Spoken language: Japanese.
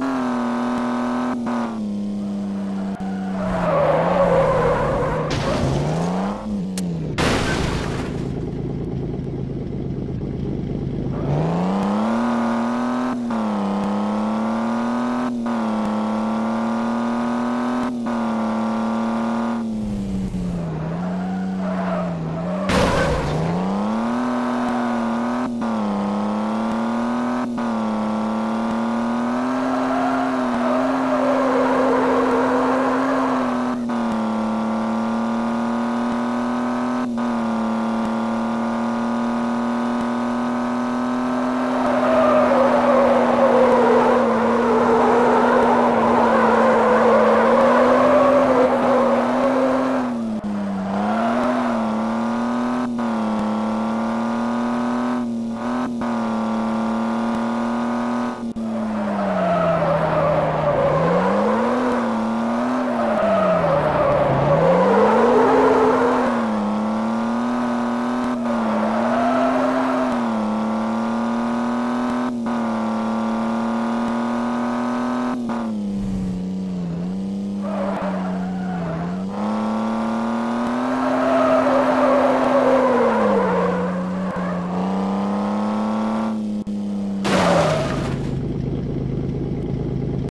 うん。